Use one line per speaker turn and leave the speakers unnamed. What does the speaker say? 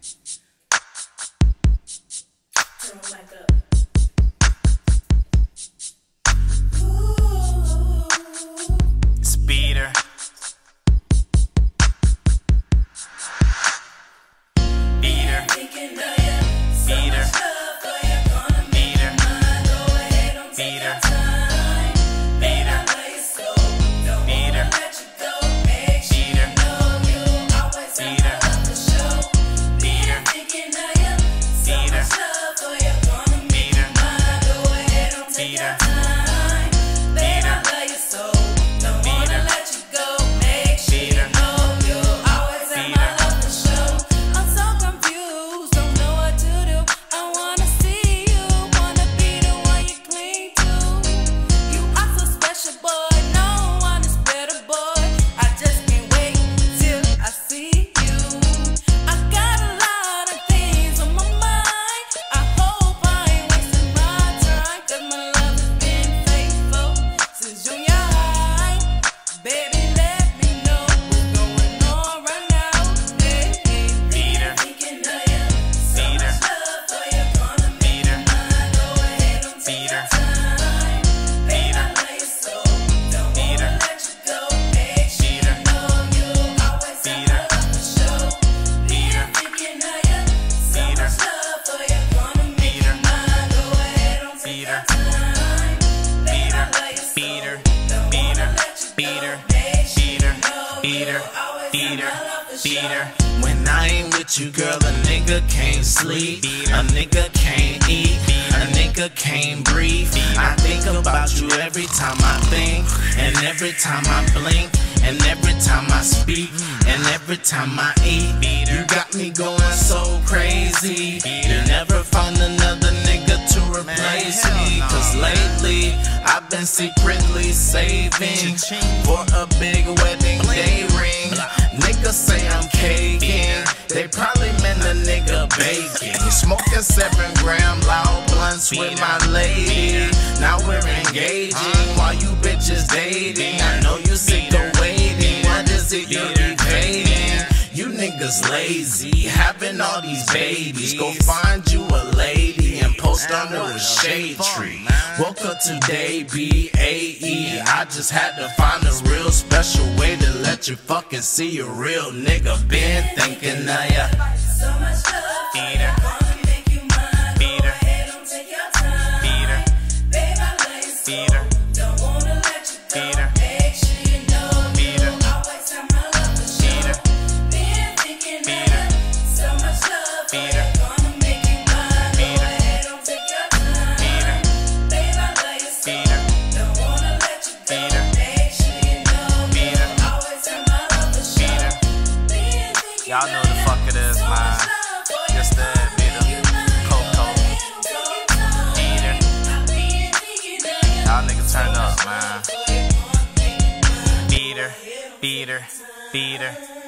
Girl, wake up.
beater, beater, beater.
When I ain't with you, girl, a nigga can't sleep, a nigga can't eat, a nigga can't breathe. I think about you every time I think, and every time I blink, and every time I speak, and every time I eat. You got me going so crazy. You never find another to replace
Man,
me. Cause lately I've been secretly saving for a big wedding day ring. Niggas say I'm caking. They probably meant the nigga baking. Smoking seven gram loud blunts with my lady. Now we're engaging while you bitches dating. I know you sick of waiting. What is it you're evading? You niggas lazy, having all these babies. Go find you a lady post under a shade tree. Woke up today, B A E. I just had to find a real special way to let you fucking see a real nigga. Been thinking of ya.
Eater. Eater.
Eater.
Eater. Eater.
Y'all know the fuck it is, man. Just that,
bitter KoKo, eater.
Y'all niggas turned up, man. Beater, beater, beater.